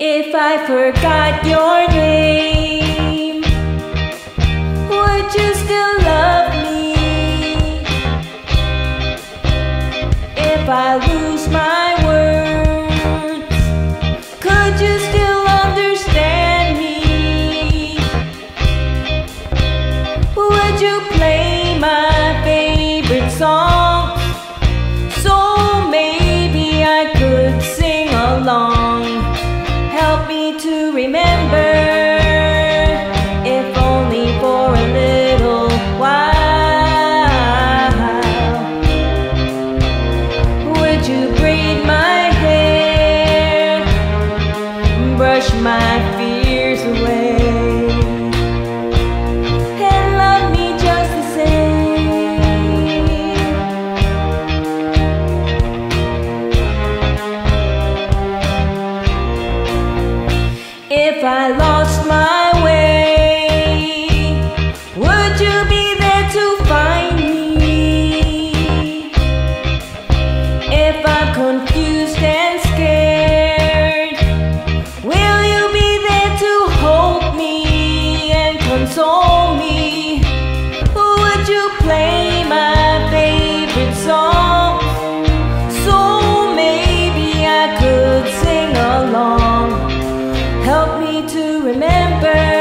If I forgot your name, would you still love me? If I lose confused and scared. Will you be there to hold me and console me? Would you play my favorite song? So maybe I could sing along. Help me to remember.